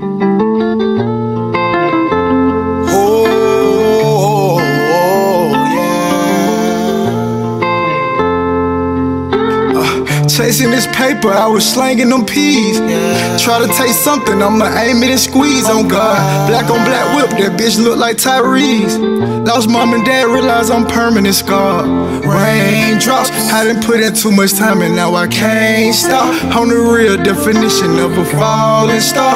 Oh, chasing this paper, I was slanging them peas. Try to taste something, I'ma aim it and squeeze on God. Black on black whip, that bitch look like Tyrese. Lost mom and dad, realize I'm permanent scarred. Raindrops, I didn't put in too much time and now I can't stop. On the real definition of a falling star.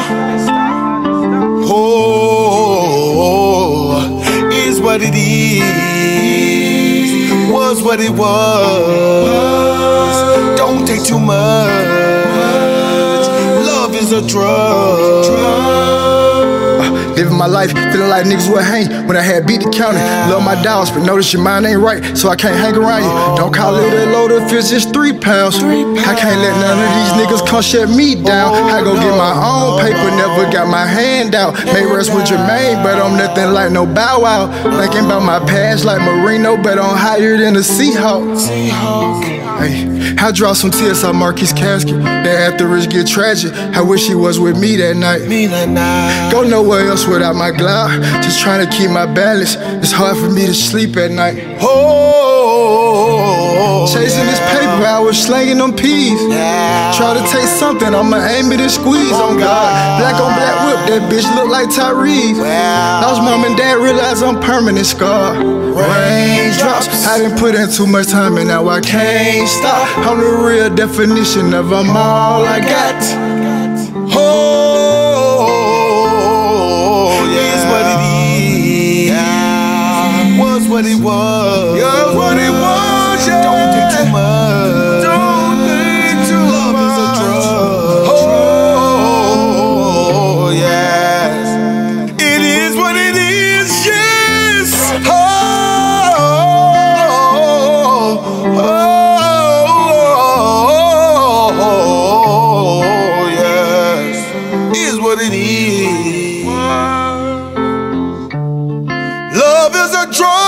Oh, is what it is, was what it was. Take too much. Love is a drug. Living my life, feeling like niggas would hang when I had beat the county. Love my dogs, but notice your mind ain't right, so I can't hang around you. Don't call it a load if it's just three pounds. I can't let none of these niggas come shut me down. Oh, I go get my own paper, never got my hand out. Oh, May rest with Jermaine, but I'm nothing like no bow wow. Thinking about my past like Marino, but I'm higher than a Seahawk. Hey, I draw some tears on Marquis casket. Then after it get tragic, I wish he was with me that night. Me that night. Go nowhere else without my Glock. Just trying to keep my balance. It's hard for me to sleep at night. Oh, Chasing this paper, I was slanging them peas. Yeah. Try to taste something, I'ma aim it and squeeze on God. Black on black whip, that bitch look like Tyrese. Lost mom and dad, realize I'm permanent scarred. Raindrops, I didn't put in too much time and now I can't stop. I'm the real definition of I'm all I got. Oh. he was. Girl, what he was, yeah. Don't do too much. Don't do too Love much. is a drug. Oh, yes. It is what it is, yes. Oh, oh, oh, oh yes. Is what it is. Love is a drug.